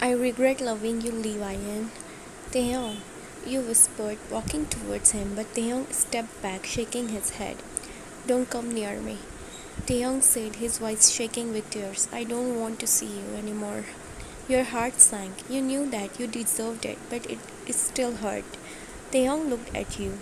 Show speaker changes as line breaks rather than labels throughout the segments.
I regret loving you, Levian. Taehyung, you whispered, walking towards him, but Taehyung stepped back, shaking his head. Don't come near me. Taehyung said, his voice shaking with tears. I don't want to see you anymore. Your heart sank. You knew that you deserved it, but it, it still hurt. Taehyung looked at you.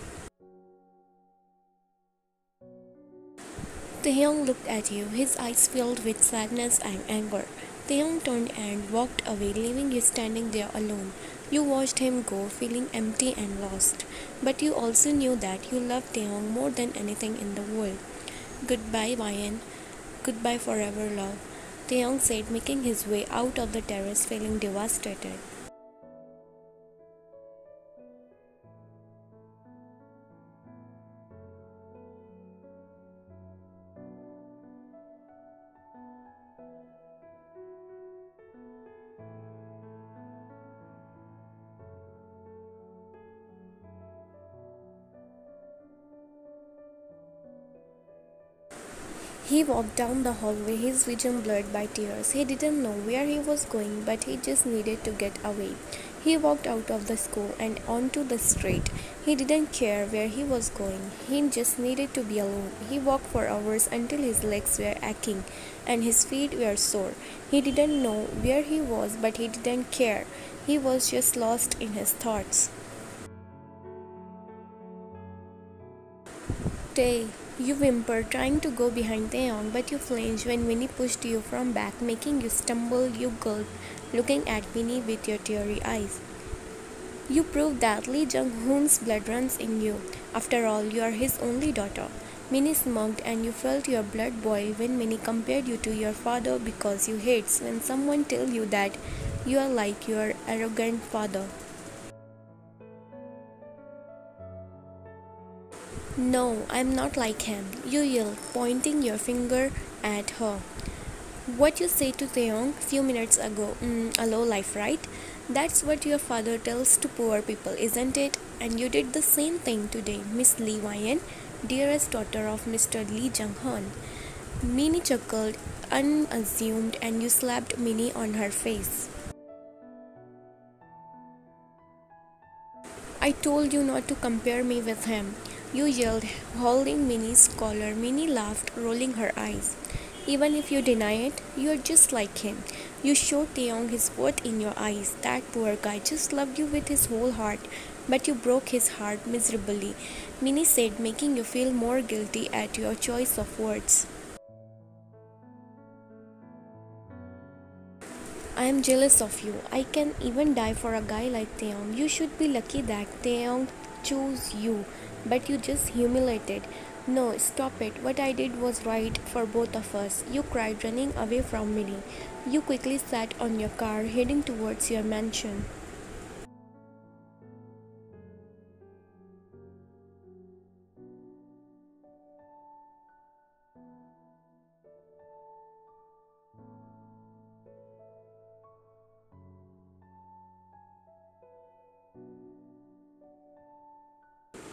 Taehyung looked at you, his eyes filled with sadness and anger. Taehyung turned and walked away, leaving you standing there alone. You watched him go, feeling empty and lost. But you also knew that you loved Taehyung more than anything in the world. Goodbye, Ryan. Goodbye forever, love. Taehyung said, making his way out of the terrace, feeling devastated. He walked down the hallway, his vision blurred by tears. He didn't know where he was going, but he just needed to get away. He walked out of the school and onto the street. He didn't care where he was going. He just needed to be alone. He walked for hours until his legs were aching and his feet were sore. He didn't know where he was, but he didn't care. He was just lost in his thoughts. Tay, you whimpered, trying to go behind Taehyung, but you flinched when Winnie pushed you from back, making you stumble. You gulped, looking at Winnie with your teary eyes. You proved that Lee Jung-hoon's blood runs in you. After all, you are his only daughter. Minnie smirked and you felt your blood boil when Minnie compared you to your father because you hates when someone tells you that you are like your arrogant father. No, I'm not like him, you yelled, pointing your finger at her. What you said to Taehyung few minutes ago, mm, a low life, right? That's what your father tells to poor people, isn't it? And you did the same thing today, Miss Lee Wyan, dearest daughter of Mr. Lee Jung-hoon. Minnie chuckled, unassumed, and you slapped Minnie on her face. I told you not to compare me with him. You yelled, holding Minnie's collar. Minnie laughed, rolling her eyes. Even if you deny it, you're just like him. You showed Taehyung his worth in your eyes. That poor guy just loved you with his whole heart, but you broke his heart miserably. Minnie said, making you feel more guilty at your choice of words. I am jealous of you. I can even die for a guy like Taehyung. You should be lucky that Taehyung chose you but you just humiliated. No, stop it. What I did was right for both of us. You cried, running away from me. You quickly sat on your car, heading towards your mansion.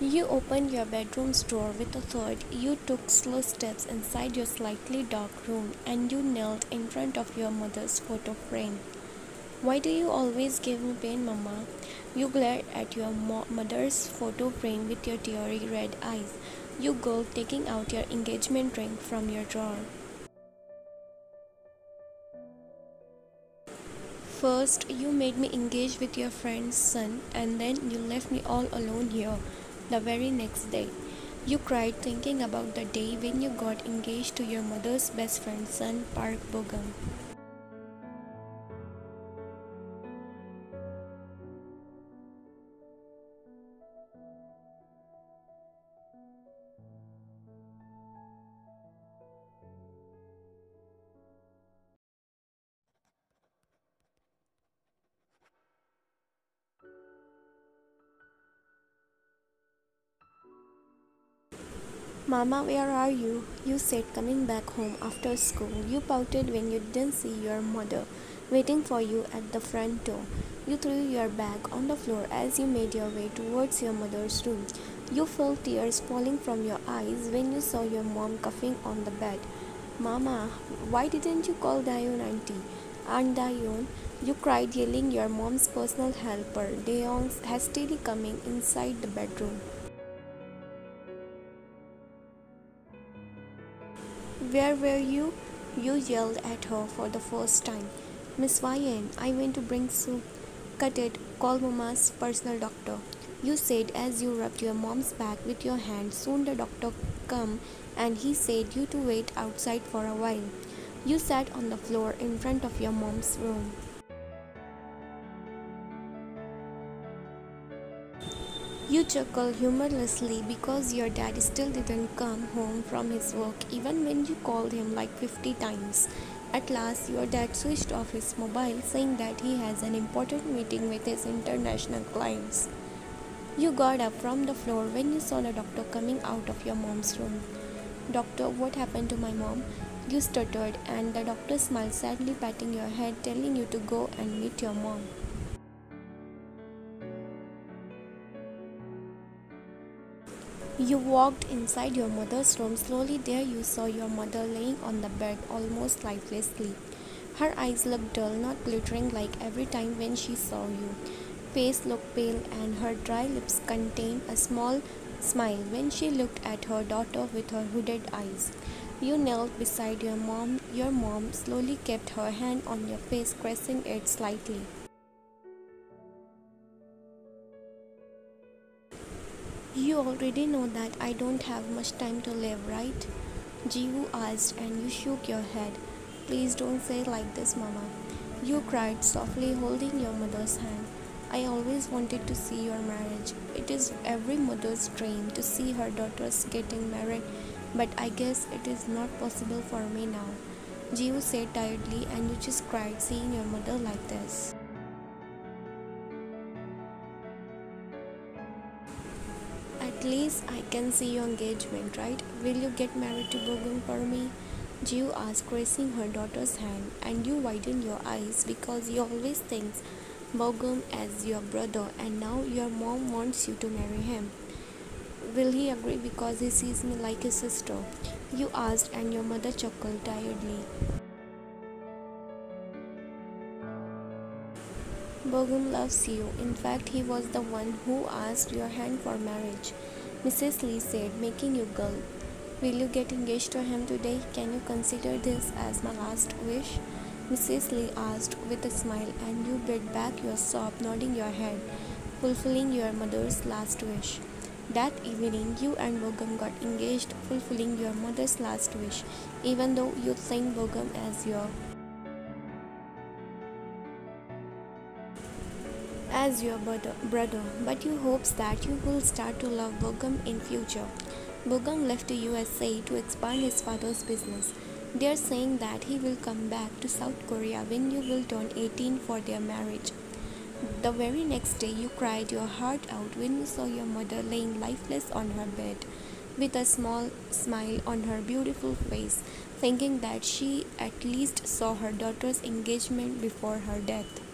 You opened your bedroom's door with a thud. You took slow steps inside your slightly dark room and you knelt in front of your mother's photo frame. Why do you always give me pain, Mama? You glared at your mo- mother's photo frame with your teary red eyes. You gulped, taking out your engagement ring from your drawer. First, you made me engage with your friend's son, and then you left me all alone here the very next day. You cried thinking about the day when you got engaged to your mother's best friend's son, Park Bogum. Mama, where are you? You said coming back home after school. You pouted when you didn't see your mother waiting for you at the front door. You threw your bag on the floor as you made your way towards your mother's room. You felt tears falling from your eyes when you saw your mom coughing on the bed. Mama, why didn't you call Diane auntie? And Dayon, you cried, yelling your mom's personal helper, Dayon, hastily coming inside the bedroom. Where were you? You yelled at her for the first time. Miss Ryan, I went to bring soup. Cut it, call Mama's personal doctor. You said as you rubbed your mom's back with your hand, soon the doctor come and he said you to wait outside for a while. You sat on the floor in front of your mom's room. You chuckle humorlessly because your dad still didn't come home from his work even when you called him like 50 times. At last, your dad switched off his mobile saying that he has an important meeting with his international clients. You got up from the floor when you saw the doctor coming out of your mom's room. Doctor, what happened to my mom? You stuttered, and the doctor smiled sadly, patting your head, telling you to go and meet your mom. You walked inside your mother's room. Slowly, there you saw your mother laying on the bed, almost lifelessly. Her eyes looked dull, not glittering like every time when she saw you. Face looked pale, and her dry lips contained a small smile when she looked at her daughter with her hooded eyes. You knelt beside your mom. Your mom slowly kept her hand on your face, caressing it slightly. You already know that I don't have much time to live, right? Jiwoo asked, and you shook your head. Please don't say like this, Mama. You cried softly, holding your mother's hand. I always wanted to see your marriage. It is every mother's dream to see her daughters getting married, but I guess it is not possible for me now. Jiwoo said tiredly, and you just cried seeing your mother like this. At least I can see your engagement, right? Will you get married to Bogum for me? Jiu asked, caressing her daughter's hand, and you widen your eyes because he always thinks Bogum as your brother, and now your mom wants you to marry him. Will he agree because he sees me like his sister? You asked, and your mother chuckled tiredly. Bogum loves you. In fact, he was the one who asked your hand for marriage. Mrs. Lee said, making you gulp. Will you get engaged to him today? Can you consider this as my last wish? Mrs. Lee asked with a smile, and you bit back your sob, nodding your head, fulfilling your mother's last wish. That evening, you and Bogum got engaged, fulfilling your mother's last wish, even though you think Bogum as your as your brother, but you hopes that you will start to love Bogum in future. Bogum left the USA to expand his father's business. They are saying that he will come back to South Korea when you will turn 18 for their marriage. The very next day, you cried your heart out when you saw your mother laying lifeless on her bed, with a small smile on her beautiful face, thinking that she at least saw her daughter's engagement before her death.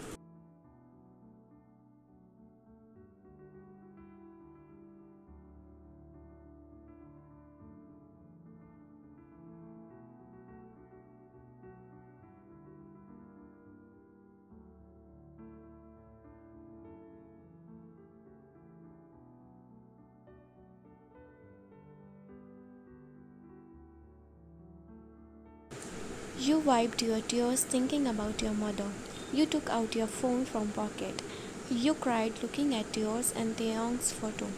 You wiped your tears thinking about your mother. You took out your phone from pocket. You cried looking at yours and Taehyung's photo.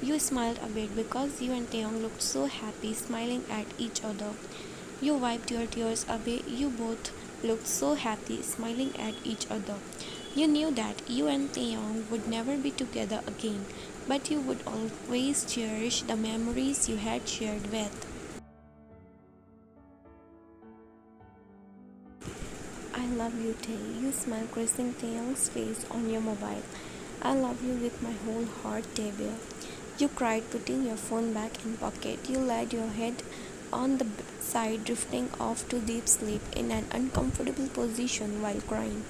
You smiled a bit because you and Taehyung looked so happy smiling at each other. You wiped your tears away. You both looked so happy smiling at each other. You knew that you and Taehyung would never be together again, but you would always cherish the memories you had shared with. Love you, Tay. You smile, caressing Taehyung's face on your mobile. I love you with my whole heart, Taebyul. You cried, putting your phone back in pocket. You laid your head on the side, drifting off to deep sleep in an uncomfortable position while crying.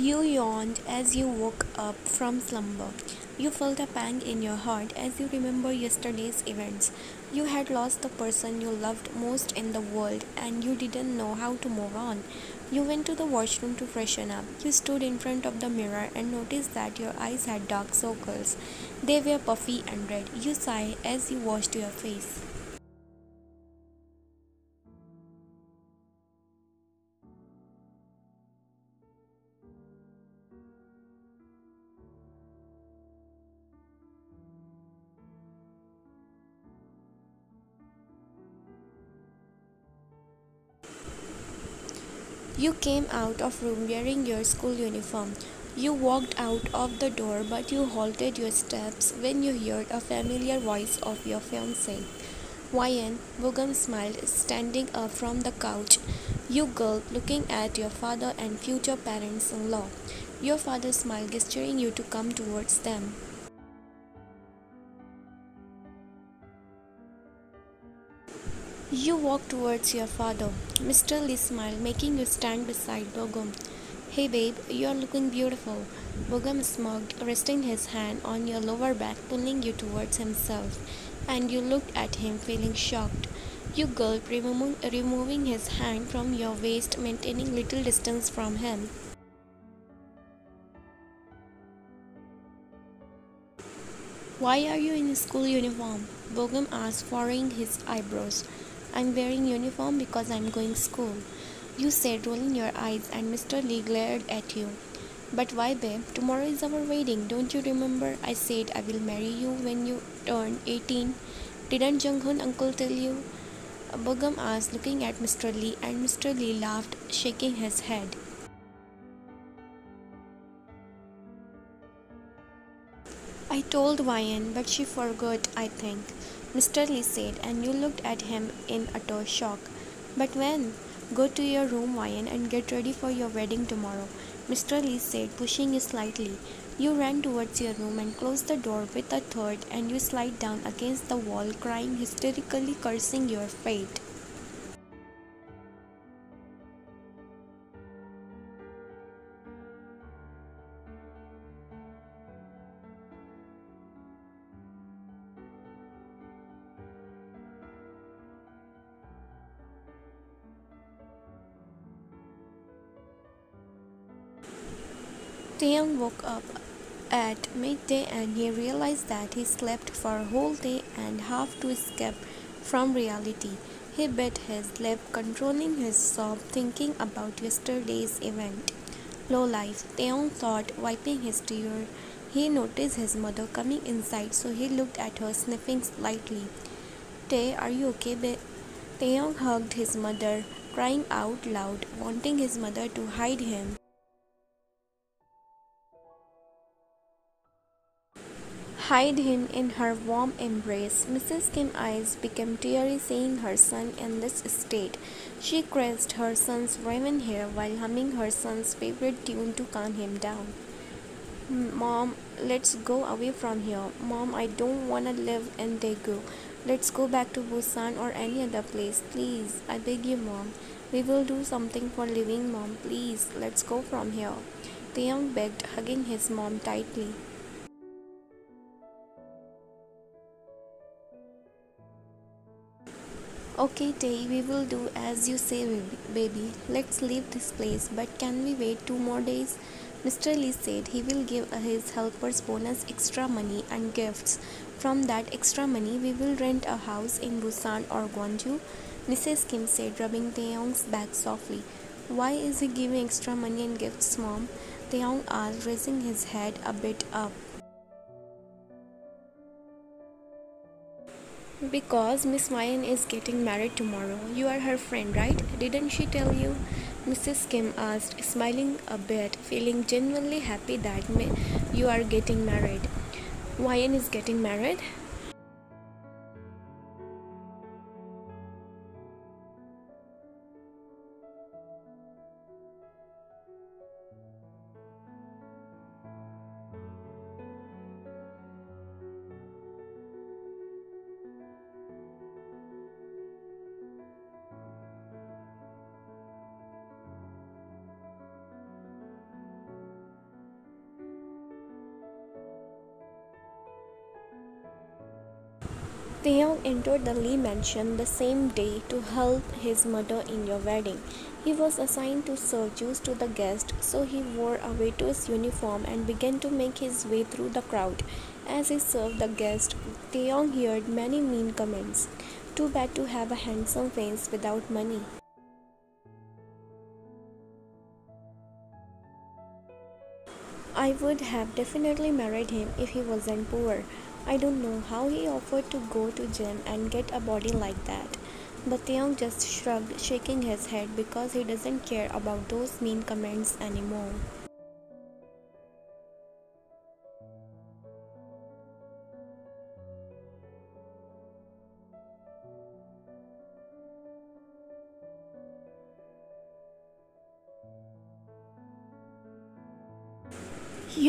You yawned as you woke up from slumber. You felt a pang in your heart as you remember yesterday's events. You had lost the person you loved most in the world and you didn't know how to move on. You went to the washroom to freshen up. You stood in front of the mirror and noticed that your eyes had dark circles. They were puffy and red. You sighed as you washed your face. You came out of room wearing your school uniform. You walked out of the door but you halted your steps when you heard a familiar voice of your fiancé. Wyan, Bogum smiled, standing up from the couch. You gulped, looking at your father and future parents-in-law. Your father smiled, gesturing you to come towards them. You walk towards your father. Mr. Lee smiled, making you stand beside Bogum. Hey babe, you're looking beautiful. Bogum smirked, resting his hand on your lower back, pulling you towards himself. And you looked at him, feeling shocked. You gulped, removing, removing his hand from your waist, maintaining little distance from him. Why are you in school uniform? Bogum asked, furrowing his eyebrows. I'm wearing uniform because I'm going school. You said, rolling your eyes, and Mr. Lee glared at you. But why, babe? Tomorrow is our wedding. Don't you remember? I said I will marry you when you turn 18. Didn't Jung Hoon uncle tell you? Bogum asked, looking at Mr. Lee, and Mr. Lee laughed, shaking his head. I told Wyan, but she forgot, I think. Mr. Lee said, and you looked at him in utter shock. But when? Go to your room, Wyan, and get ready for your wedding tomorrow. Mr. Lee said, pushing you slightly. You ran towards your room and closed the door with a thud, and you slid down against the wall, crying hysterically, cursing your fate. Taehyung woke up at midday and he realized that he slept for a whole day and half to escape from reality. He bit his lip, controlling his sob, thinking about yesterday's event. Low life, Taehyung thought, wiping his tear. He noticed his mother coming inside, so he looked at her, sniffing slightly. Tae, are you okay, babe? Taehyung hugged his mother, crying out loud, wanting his mother to hide him. Hide him in her warm embrace. Mrs. Kim's eyes became teary seeing her son in this state. She caressed her son's raven hair while humming her son's favorite tune to calm him down. Mom, let's go away from here. Mom, I don't want to live in Daegu. Let's go back to Busan or any other place. Please, I beg you, Mom. We will do something for living, Mom. Please, let's go from here. Taehyung begged, hugging his mom tightly. Okay, Tay, we will do as you say, baby. Let's leave this place, but can we wait two more days? Mr. Lee said he will give uh, his helpers bonus extra money and gifts. From that extra money, we will rent a house in Busan or Gwangju. Mrs. Kim said, rubbing Taehyung's back softly. Why is he giving extra money and gifts, mom? Taehyung asked, raising his head a bit up. Because Miss Wyan is getting married tomorrow. You are her friend, right? Didn't she tell you? Mrs. Kim asked, smiling a bit, feeling genuinely happy that you are getting married. Wyan is getting married? Entered the Lee mansion the same day to help his mother in your wedding. He was assigned to serve juice to the guests, so he wore a waiter's uniform and began to make his way through the crowd. As he served the guests, Taehyung heard many mean comments. Too bad to have a handsome face without money. I would have definitely married him if he wasn't poor. I don't know how he offered to go to gym and get a body like that. But Taehyung just shrugged, shaking his head because he doesn't care about those mean comments anymore.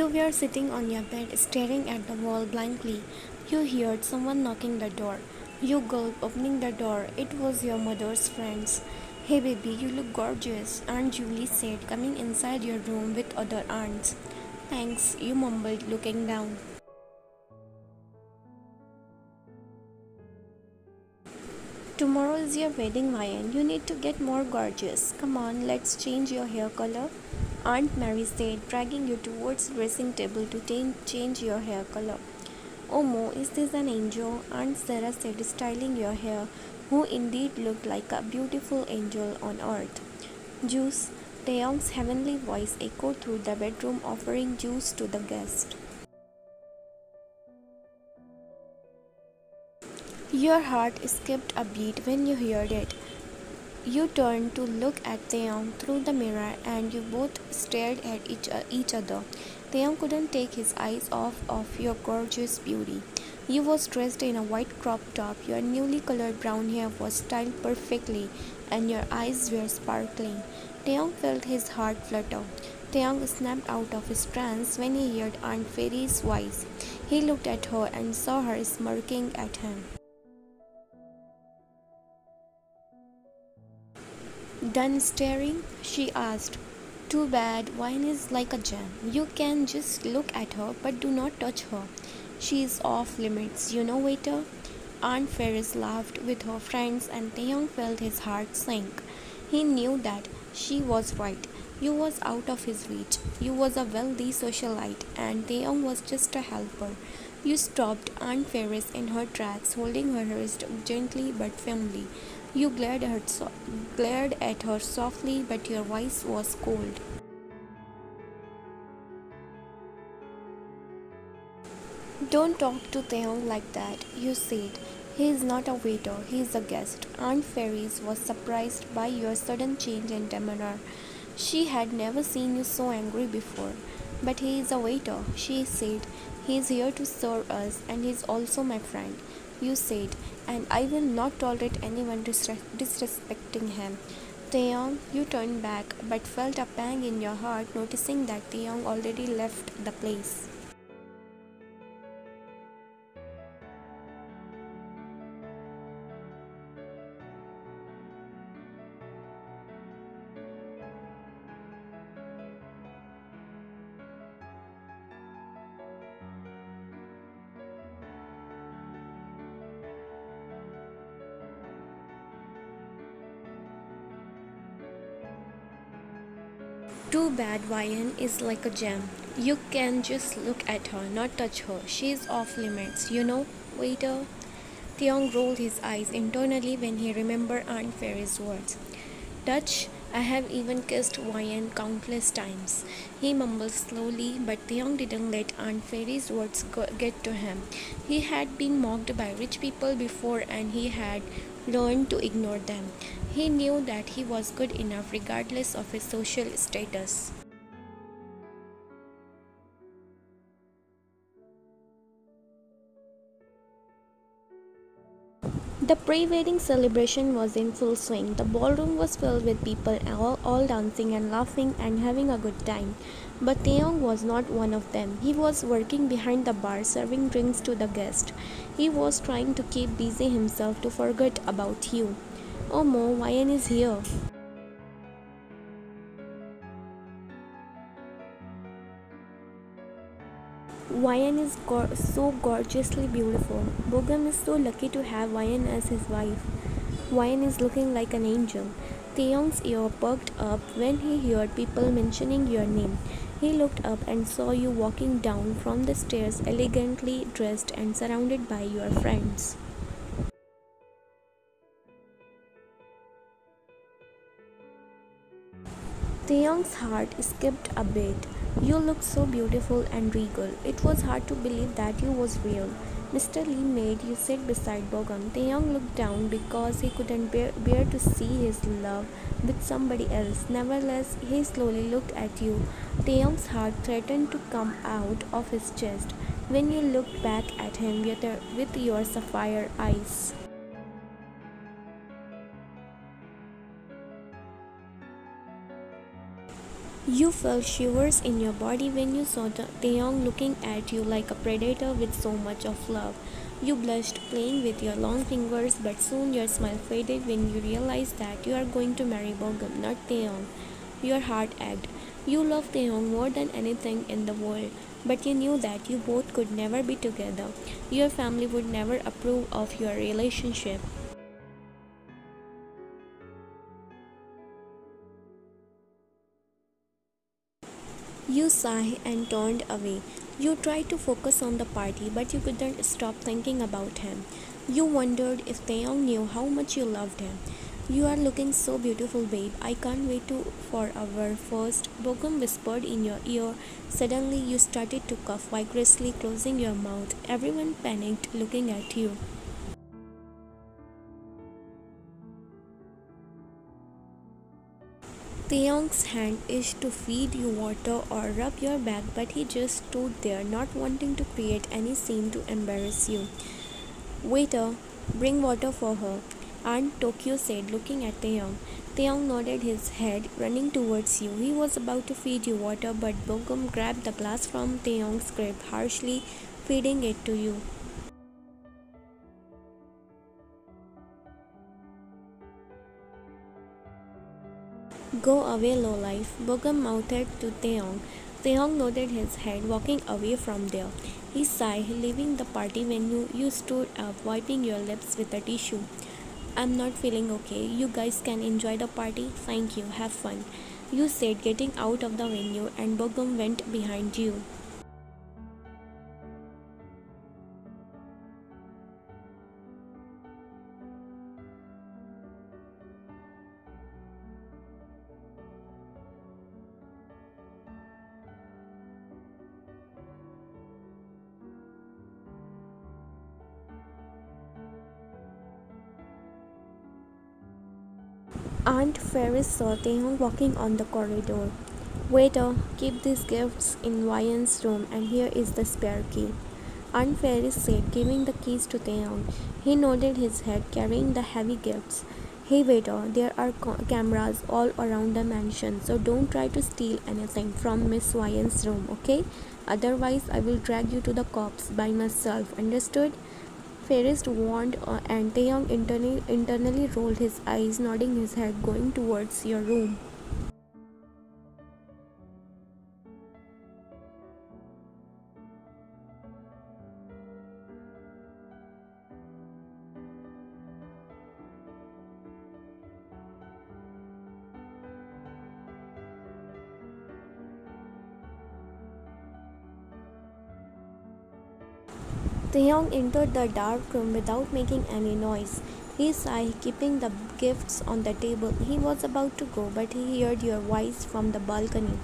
You were sitting on your bed staring at the wall blankly. You heard someone knocking the door. You gulped, opening the door. It was your mother's friends. Hey baby, you look gorgeous, Aunt Julie said, coming inside your room with other aunts. Thanks, you mumbled, looking down. Tomorrow is your wedding, Ryan. You need to get more gorgeous. Come on, let's change your hair color. Aunt Mary said, dragging you towards the dressing table to change your hair color. Oh Mo, is this an angel? Aunt Sarah said, styling your hair, who indeed looked like a beautiful angel on earth. Juice, Taehyung's heavenly voice echoed through the bedroom, offering juice to the guest. Your heart skipped a beat when you heard it. You turned to look at Taehyung through the mirror and you both stared at each, uh, each other. Taehyung couldn't take his eyes off of your gorgeous beauty. You was dressed in a white crop top, your newly colored brown hair was styled perfectly, and your eyes were sparkling. Taehyung felt his heart flutter. Taehyung snapped out of his trance when he heard Aunt Fairy's voice. He looked at her and saw her smirking at him. Done staring? she asked. Too bad, wine is like a gem. You can just look at her, but do not touch her. She is off limits, you know, waiter. Aunt Ferris laughed with her friends, and Taehyung felt his heart sink. He knew that she was right. You was out of his reach. You was a wealthy socialite, and Taehyung was just a helper. You stopped Aunt Ferris in her tracks, holding her wrist gently but firmly. You glared at, her so- glared at her softly, but your voice was cold. Don't talk to Taehyung like that, you said. He is not a waiter, he is a guest. Aunt Ferris was surprised by your sudden change in demeanor. She had never seen you so angry before. But he is a waiter, she said. He is here to serve us, and he is also my friend you said, and I will not tolerate anyone disrespecting him. Taehyung, you turned back, but felt a pang in your heart, noticing that Taehyung already left the place. Too is like a gem. You can just look at her, not touch her. She's off limits, you know, waiter. Taehyung rolled his eyes internally when he remembered Aunt Fairy's words. Touch? I have even kissed Ryan countless times. He mumbled slowly, but Taehyung didn't let Aunt Fairy's words get to him. He had been mocked by rich people before and he had learned to ignore them. He knew that he was good enough regardless of his social status. The pre wedding celebration was in full swing. The ballroom was filled with people all, all, dancing and laughing and having a good time. But Taehyung was not one of them. He was working behind the bar serving drinks to the guests. He was trying to keep busy himself to forget about you. Oh Mo, Ryan is here. Wayan is go- so gorgeously beautiful. Bogum is so lucky to have Wayan as his wife. Wayan is looking like an angel. Taehyung's ear perked up when he heard people mentioning your name. He looked up and saw you walking down from the stairs, elegantly dressed and surrounded by your friends. Taehyung's heart skipped a beat. You looked so beautiful and regal. It was hard to believe that you was real. Mr. Lee made you sit beside Bogum. young looked down because he couldn't bear, bear to see his love with somebody else. Nevertheless, he slowly looked at you. The young's heart threatened to come out of his chest when you looked back at him with your sapphire eyes. You felt shivers in your body when you saw Taehyung looking at you like a predator with so much of love. You blushed, playing with your long fingers, but soon your smile faded when you realized that you are going to marry Bogum, not Taehyung. Your heart ached. You loved Taehyung more than anything in the world, but you knew that you both could never be together. Your family would never approve of your relationship. You sighed and turned away. You tried to focus on the party, but you couldn't stop thinking about him. You wondered if Taehyung knew how much you loved him. You are looking so beautiful, babe. I can't wait to for our first. Bogum whispered in your ear. Suddenly, you started to cough vigorously, closing your mouth. Everyone panicked, looking at you. Taehyung's hand is to feed you water or rub your back, but he just stood there, not wanting to create any scene to embarrass you. Waiter, bring water for her, Aunt Tokyo said, looking at Taehyung. Taehyung nodded his head, running towards you. He was about to feed you water, but Bogum grabbed the glass from Taehyung's grip, harshly feeding it to you. Go away, lowlife, Bogum mouthed to Taehyung. Taehyung nodded his head, walking away from there. He sighed, leaving the party venue. You stood up, wiping your lips with a tissue. I'm not feeling okay. You guys can enjoy the party. Thank you. Have fun. You said, getting out of the venue, and Bogum went behind you. Ferris saw Taehyung walking on the corridor. Waiter, keep these gifts in Wayan's room and here is the spare key. Aunt Ferris said, giving the keys to Taehyung. He nodded his head, carrying the heavy gifts. Hey waiter, there are cameras all around the mansion, so don't try to steal anything from Miss Wayan's room, okay? Otherwise, I will drag you to the cops by myself, understood? Ferris warned, uh, and Taehyung internally, internally rolled his eyes, nodding his head, going towards your room. Entered the dark room without making any noise. He sighed, keeping the gifts on the table. He was about to go, but he heard your voice from the balcony.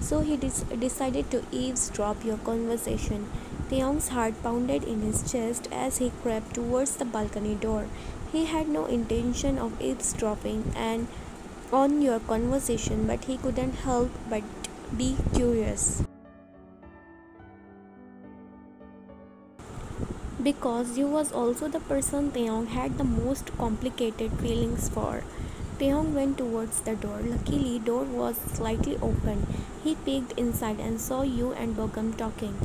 So he decided to eavesdrop your conversation. Taehyung's heart pounded in his chest as he crept towards the balcony door. He had no intention of eavesdropping and on your conversation, but he couldn't help but be curious. Because you was also the person Taehyung had the most complicated feelings for. Taehyung went towards the door. Luckily, door was slightly open. He peeked inside and saw you and Bogum talking.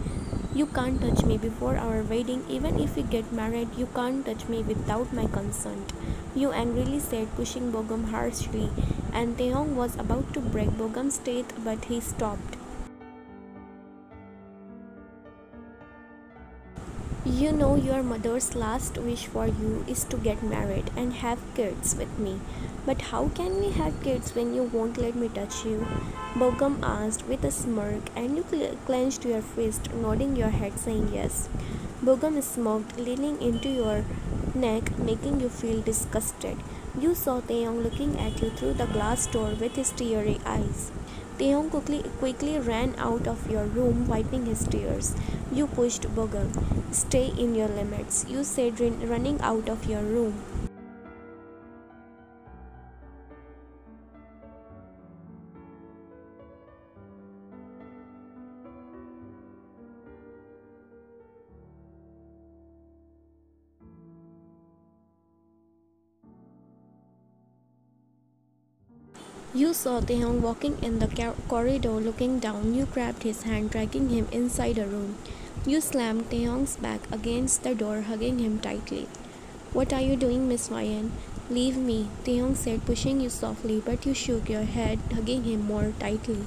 You can't touch me before our wedding. Even if we get married, you can't touch me without my consent. You angrily said, pushing Bogum harshly, and Taehyung was about to break Bogum's teeth, but he stopped. You know your mother's last wish for you is to get married and have kids with me. But how can we have kids when you won't let me touch you? Bogum asked with a smirk, and you cl- clenched your fist, nodding your head, saying yes. Bogum smoked, leaning into your neck, making you feel disgusted. You saw Taehyung looking at you through the glass door with his teary eyes. Taehyung quickly, quickly ran out of your room, wiping his tears. You pushed Bogum. Stay in your limits, you said, running out of your room. You saw Taehyung walking in the corridor looking down. You grabbed his hand, dragging him inside a room. You slammed Taehyung's back against the door, hugging him tightly. What are you doing, Miss Ryan? Leave me, Taehyung said, pushing you softly, but you shook your head, hugging him more tightly.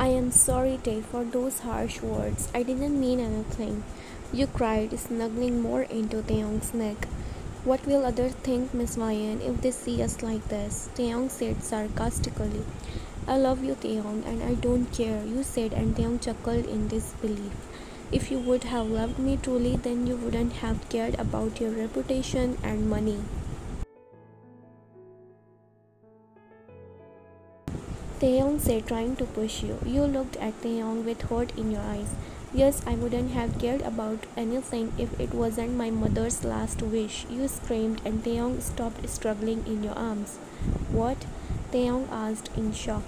I am sorry, Tay, for those harsh words. I didn't mean anything. You cried, snuggling more into Taehyung's neck. What will others think, Miss Ryan, if they see us like this? Taehyung said sarcastically. I love you, Taehyung, and I don't care, you said, and Taehyung chuckled in disbelief. If you would have loved me truly, then you wouldn't have cared about your reputation and money. Taehyung said, trying to push you. You looked at Taeyong with hurt in your eyes. Yes, I wouldn't have cared about anything if it wasn't my mother's last wish. You screamed and Taehyung stopped struggling in your arms. What? Taehyung asked in shock.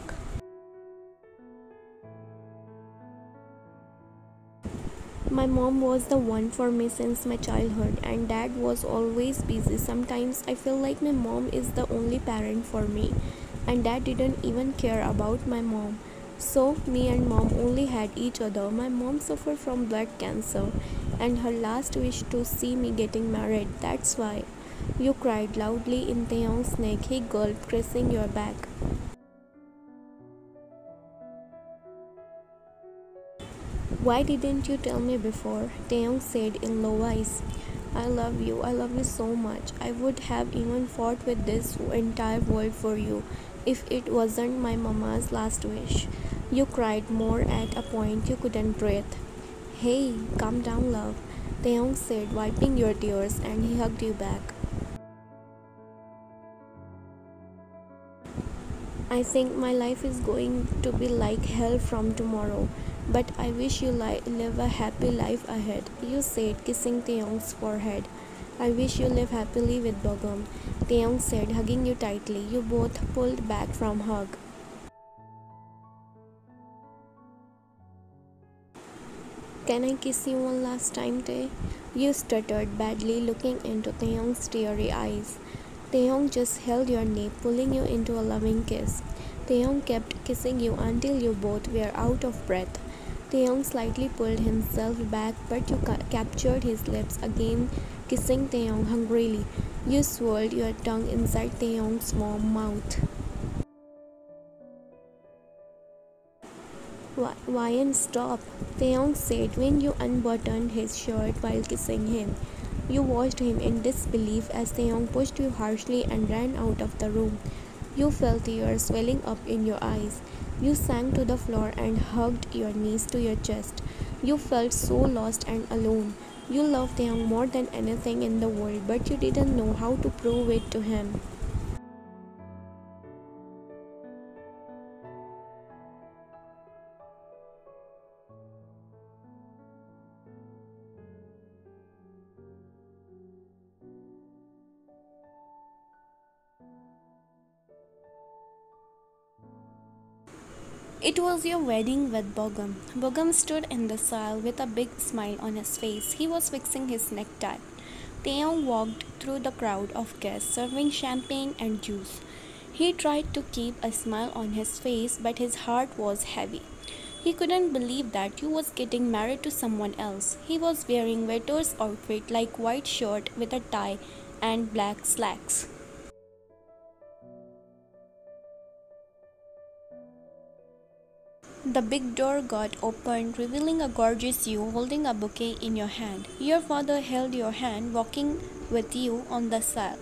My mom was the one for me since my childhood, and dad was always busy. Sometimes I feel like my mom is the only parent for me, and dad didn't even care about my mom. So, me and mom only had each other. My mom suffered from blood cancer, and her last wish to see me getting married. That's why. You cried loudly in Taehyung's neck. He gulped, pressing your back. Why didn't you tell me before? Taehyung said in low voice. I love you. I love you so much. I would have even fought with this entire world for you if it wasn't my mama's last wish. You cried more at a point you couldn't breathe. Hey, calm down, love, Taehyung said, wiping your tears, and he hugged you back. I think my life is going to be like hell from tomorrow, but I wish you li- live a happy life ahead, you said, kissing Taehyung's forehead. I wish you live happily with Bogum, Taehyung said, hugging you tightly. You both pulled back from hug. Can I kiss you one last time, Tae? You stuttered badly, looking into Taehyung's teary eyes. Taehyung just held your knee, pulling you into a loving kiss. Taehyung kept kissing you until you both were out of breath. Taehyung slightly pulled himself back, but you ca- captured his lips again, kissing Taehyung hungrily. You swirled your tongue inside Taehyung's warm mouth. Ryan, stop, Taehyung said when you unbuttoned his shirt while kissing him. You watched him in disbelief as Taehyung pushed you harshly and ran out of the room. You felt tears welling up in your eyes. You sank to the floor and hugged your knees to your chest. You felt so lost and alone. You loved Taehyung more than anything in the world, but you didn't know how to prove it to him. It was your wedding with Bogum. Bogum stood in the saal with a big smile on his face. He was fixing his necktie. Taehyung walked through the crowd of guests serving champagne and juice. He tried to keep a smile on his face, but his heart was heavy. He couldn't believe that you was getting married to someone else. He was wearing waiter's outfit like white shirt with a tie and black slacks. The big door got opened, revealing a gorgeous you holding a bouquet in your hand. Your father held your hand, walking with you on the side.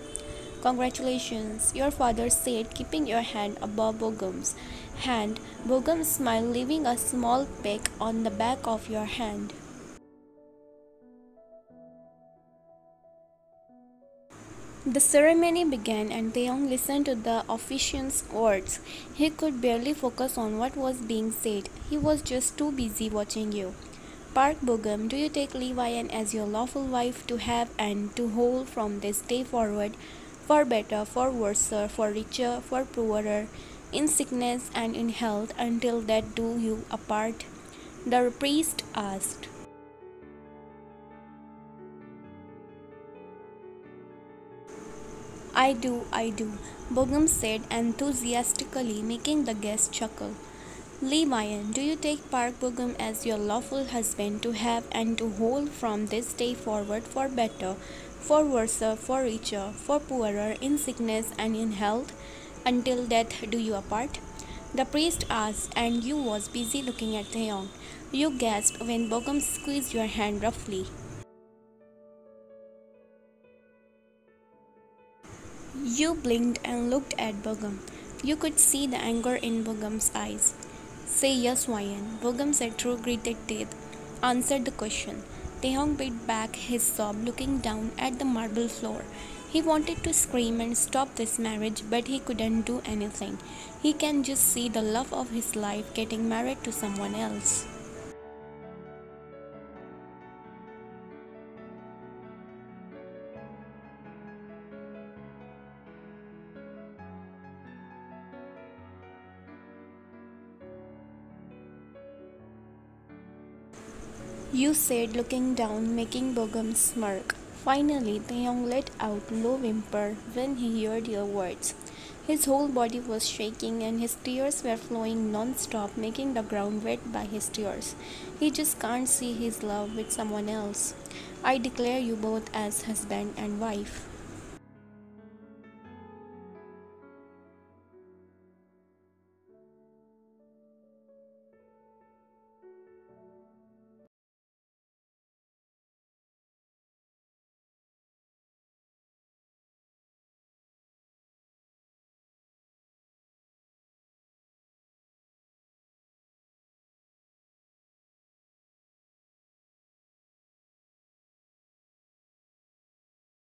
Congratulations, your father said, keeping your hand above Bogum's hand. Bogum smiled, leaving a small peck on the back of your hand. The ceremony began and Taehyung listened to the officiant's words. He could barely focus on what was being said. He was just too busy watching you. Park Bogum, do you take Lee as your lawful wife to have and to hold from this day forward, for better, for worse, for richer, for poorer, in sickness and in health, until that do you apart? The priest asked. I do, I do, Bogum said enthusiastically, making the guest chuckle. Lee Vian, do you take Park Bogum as your lawful husband to have and to hold from this day forward for better, for worse, for richer, for poorer, in sickness and in health, until death do you apart? The priest asked, and you was busy looking at Taehyung. You gasped when Bogum squeezed your hand roughly. You blinked and looked at Bogum. You could see the anger in Bogum's eyes. Say yes, Vian. Bogum said through gritted teeth. Answered the question. Taehyung bit back his sob, looking down at the marble floor. He wanted to scream and stop this marriage, but he couldn't do anything. He can just see the love of his life getting married to someone else. You said, looking down, making Bogum smirk. Finally, Taehyung let out a low whimper when he heard your words. His whole body was shaking and his tears were flowing non-stop, making the ground wet by his tears. He just can't see his love with someone else. I declare you both as husband and wife.